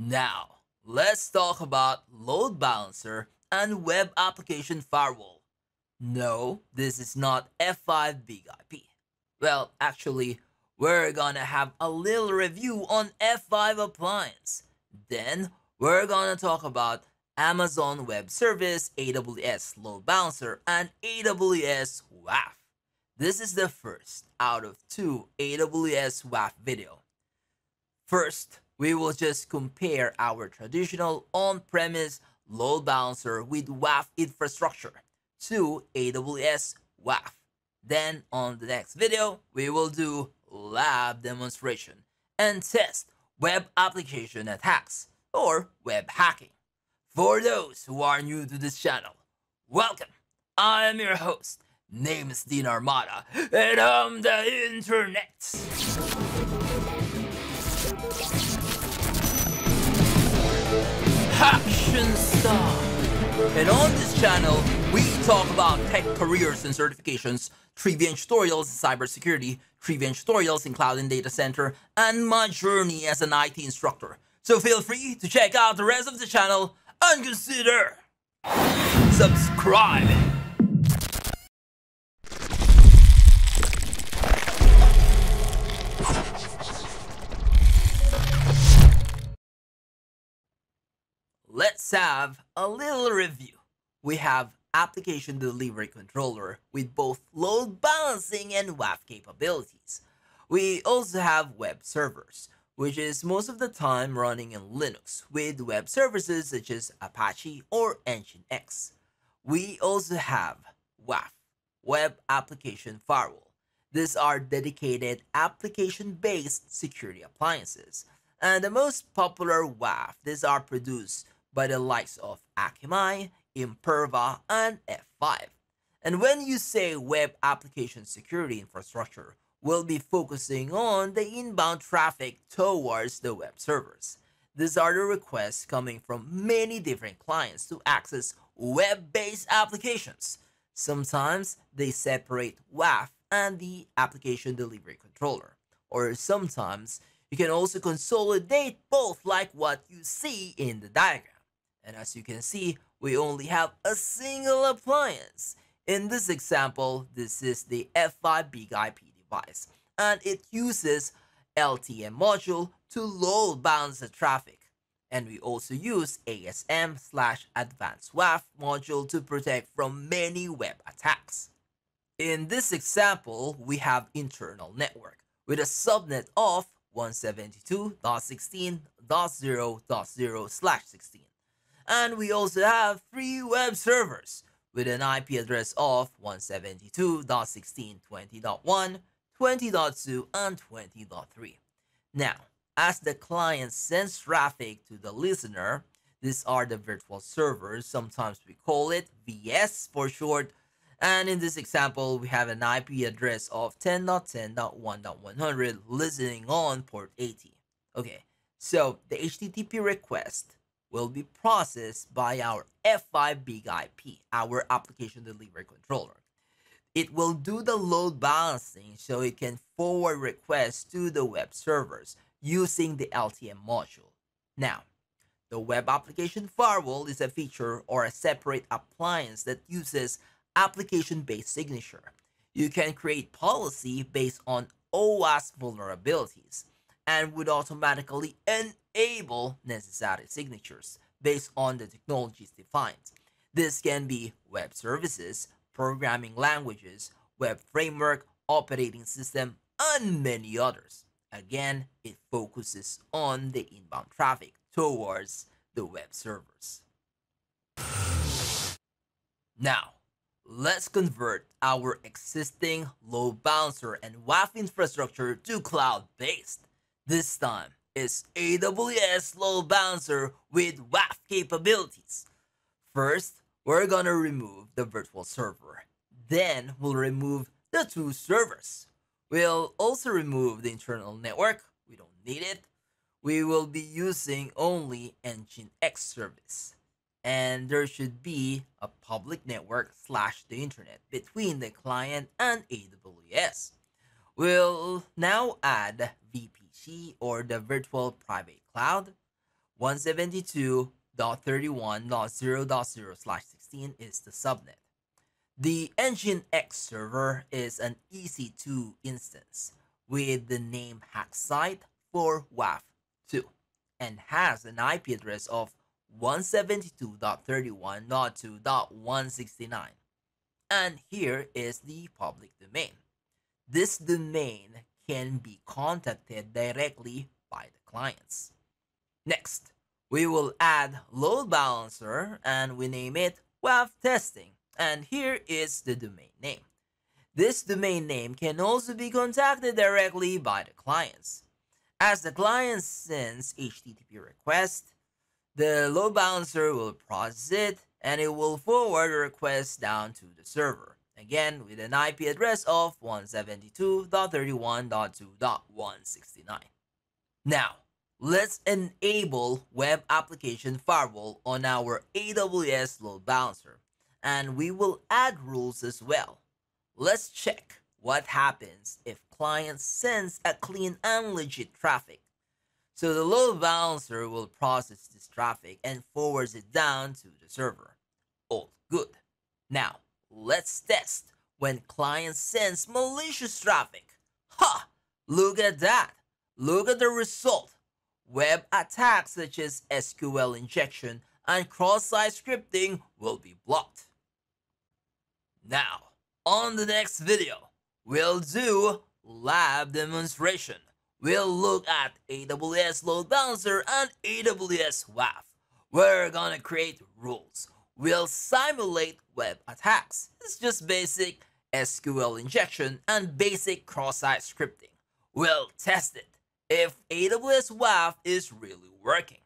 Now, let's talk about load balancer and web application firewall. No, this is not F5 Big IP. Well, actually, we're gonna have a little review on F5 appliance. Then, we're gonna talk about Amazon Web Service, AWS Load Balancer, and AWS WAF. This is the first out of two AWS WAF video. First, we will just compare our traditional on-premise load balancer with WAF infrastructure to AWS WAF. Then on the next video, we will do lab demonstration and test web application attacks or web hacking. For those who are new to this channel, welcome. I am your host, name is Dean Armada, and I'm the internet. Star. And on this channel, we talk about tech careers and certifications, trivia and tutorials in cybersecurity, trivia and tutorials in cloud and data center, and my journey as an IT instructor. So feel free to check out the rest of the channel and consider subscribing. Let's have a little review. We have application delivery controller with both load balancing and WAF capabilities. We also have web servers, which is most of the time running in Linux with web services such as Apache or Nginx. We also have WAF, Web Application Firewall. These are dedicated application-based security appliances. And the most popular WAF, these are produced by the likes of Akamai, Imperva, and F5. And when you say web application security infrastructure, we'll be focusing on the inbound traffic towards the web servers. These are the requests coming from many different clients to access web-based applications. Sometimes they separate WAF and the application delivery controller, or sometimes you can also consolidate both like what you see in the diagram. And as you can see, we only have a single appliance. In this example, this is the F5 Big IP device, and it uses LTM module to load balance the traffic. And we also use ASM slash advanced WAF module to protect from many web attacks. In this example, we have internal network with a subnet of 172.16.0.0 slash 16 and we also have three web servers with an IP address of 172.16.20.1, 20.2, and 20.3. Now, as the client sends traffic to the listener, these are the virtual servers, sometimes we call it VS for short, and in this example, we have an IP address of 10.10.1.100 listening on port 80. Okay, so the HTTP request will be processed by our F5 Big IP, our application delivery controller. It will do the load balancing so it can forward requests to the web servers using the LTM module. Now, the web application firewall is a feature or a separate appliance that uses application-based signature. You can create policy based on OWASP vulnerabilities and would automatically enable necessary signatures based on the technologies defined. This can be web services, programming languages, web framework, operating system, and many others. Again, it focuses on the inbound traffic towards the web servers. Now, let's convert our existing load balancer and WAF infrastructure to cloud-based. This time is AWS Load Balancer with WAF capabilities. First, we're gonna remove the virtual server. Then we'll remove the two servers. We'll also remove the internal network. We don't need it. We will be using only Nginx service. And there should be a public network slash the internet between the client and AWS. We'll now add Or the virtual private cloud. 172.31.0.0/16 is the subnet. The Nginx server is an EC2 instance with the name HackSite for WAF2 and has an IP address of 172.31.2.169. And here is the public domain. This domain can be contacted directly by the clients. Next, we will add load balancer and we name it WAF testing and here is the domain name. This domain name can also be contacted directly by the clients. As the client sends HTTP request, the load balancer will process it and it will forward the request down to the server, again with an IP address of 172.31.2.169. Now, let's enable Web Application Firewall on our AWS load balancer and we will add rules as well. Let's check what happens if client sends a clean and legit traffic. So the load balancer will process this traffic and forwards it down to the server. All good. Now, let's test when client sends malicious traffic. Ha! Look at that. Look at the result. Web attacks such as SQL injection and cross-site scripting will be blocked. Now, on the next video, we'll do lab demonstration. We'll look at AWS Load Balancer and AWS WAF. We're gonna create rules. We'll simulate web attacks. It's just basic SQL injection and basic cross-site scripting. We'll test it if AWS WAF is really working.